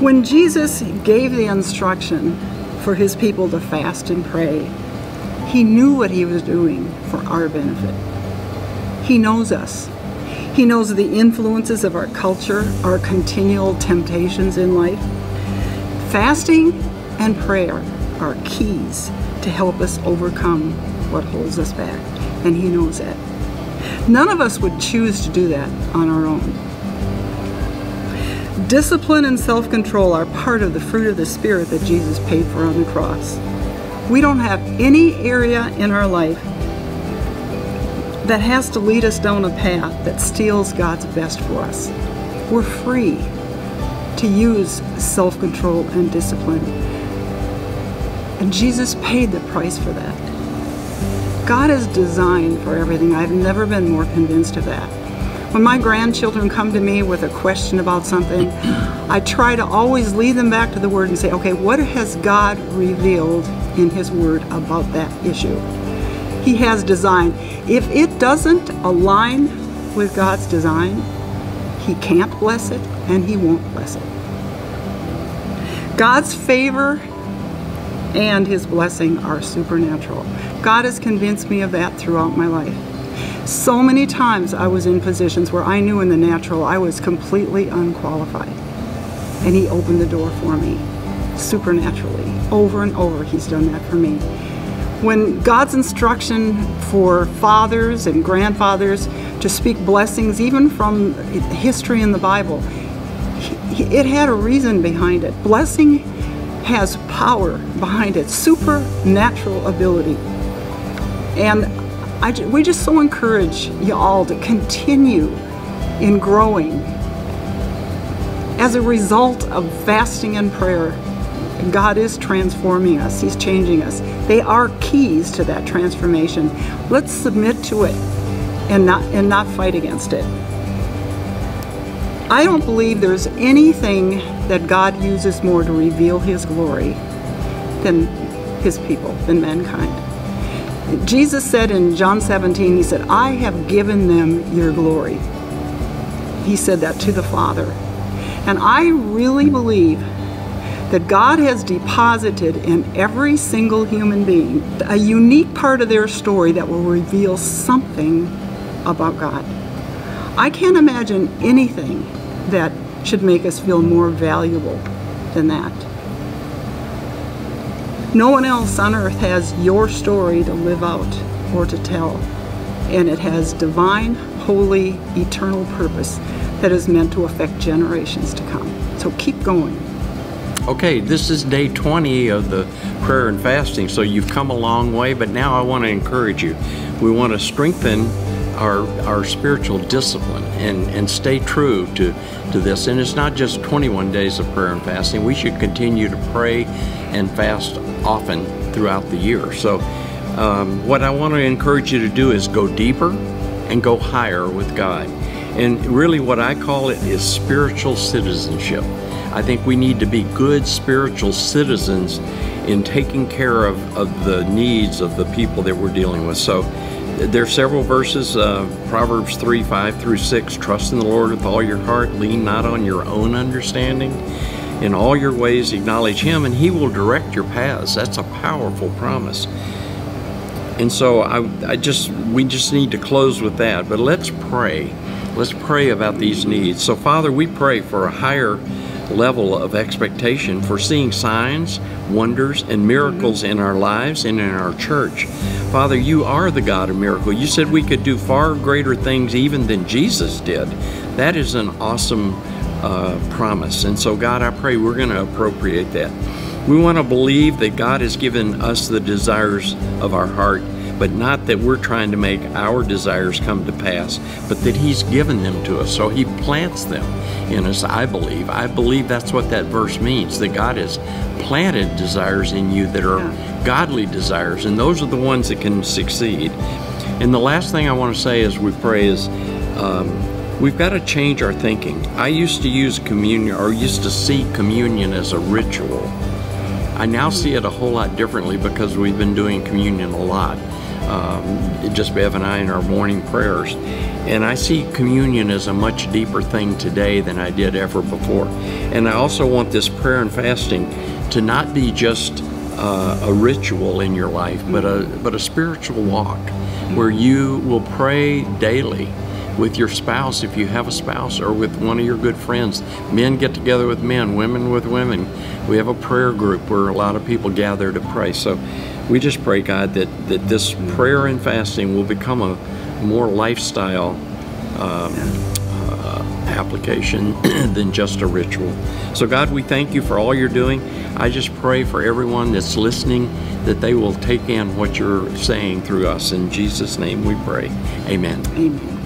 When Jesus gave the instruction for his people to fast and pray, he knew what he was doing for our benefit. He knows us. He knows the influences of our culture, our continual temptations in life. Fasting and prayer are keys to help us overcome what holds us back, and he knows that. None of us would choose to do that on our own. Discipline and self control are part of the fruit of the Spirit that Jesus paid for on the cross. We don't have any area in our life that has to lead us down a path that steals God's best for us. We're free to use self control and discipline. And Jesus paid the price for that. God is designed for everything. I've never been more convinced of that. When my grandchildren come to me with a question about something, I try to always lead them back to the Word and say, okay, what has God revealed in His Word about that issue? He has designed. If it doesn't align with God's design, He can't bless it and He won't bless it. God's favor and His blessing are supernatural. God has convinced me of that throughout my life. So many times I was in positions where I knew in the natural I was completely unqualified. And He opened the door for me supernaturally. Over and over, He's done that for me. When God's instruction for fathers and grandfathers to speak blessings, even from history in the Bible, it had a reason behind it. Blessing has power behind it, supernatural ability. And I, we just so encourage you all to continue in growing as a result of fasting and prayer. God is transforming us, He's changing us. They are keys to that transformation. Let's submit to it and not, and not fight against it. I don't believe there's anything that God uses more to reveal His glory than His people, than mankind. Jesus said in John 17, He said, I have given them your glory. He said that to the Father. And I really believe that God has deposited in every single human being a unique part of their story that will reveal something about God. I can't imagine anything that should make us feel more valuable than that. No one else on earth has your story to live out or to tell. And it has divine, holy, eternal purpose that is meant to affect generations to come. So keep going. Okay, this is day 20 of the prayer and fasting, so you've come a long way, but now I want to encourage you. We want to strengthen our, our spiritual discipline and, and stay true to, to this. And it's not just 21 days of prayer and fasting. We should continue to pray and fast often throughout the year. So, um, what I want to encourage you to do is go deeper and go higher with God. And really, what I call it is spiritual citizenship. I think we need to be good spiritual citizens in taking care of, of the needs of the people that we're dealing with. So, there are several verses, uh, Proverbs 3 5 through 6. Trust in the Lord with all your heart, lean not on your own understanding. In all your ways, acknowledge Him, and He will direct your paths. That's a powerful promise. And so I, I just we just need to close with that. But let's pray. Let's pray about these needs. So, Father, we pray for a higher level of expectation for seeing signs, wonders, and miracles in our lives and in our church. Father, you are the God of miracle. You said we could do far greater things even than Jesus did. That is an awesome uh, promise. And so, God, I pray we're going to appropriate that. We want to believe that God has given us the desires of our heart, but not that we're trying to make our desires come to pass, but that He's given them to us. So He plants them in us, I believe. I believe that's what that verse means that God has planted desires in you that are yeah. godly desires, and those are the ones that can succeed. And the last thing I want to say as we pray is, um, We've got to change our thinking. I used to use communion or used to see communion as a ritual. I now see it a whole lot differently because we've been doing communion a lot. um, just Bev and I in our morning prayers. And I see communion as a much deeper thing today than I did ever before. And I also want this prayer and fasting to not be just uh, a ritual in your life, but a but a spiritual walk where you will pray daily with your spouse if you have a spouse or with one of your good friends. Men get together with men, women with women. We have a prayer group where a lot of people gather to pray. So we just pray, God, that, that this prayer and fasting will become a more lifestyle um, uh, application than just a ritual. So, God, we thank you for all you're doing. I just pray for everyone that's listening that they will take in what you're saying through us. In Jesus' name we pray. Amen. Amen.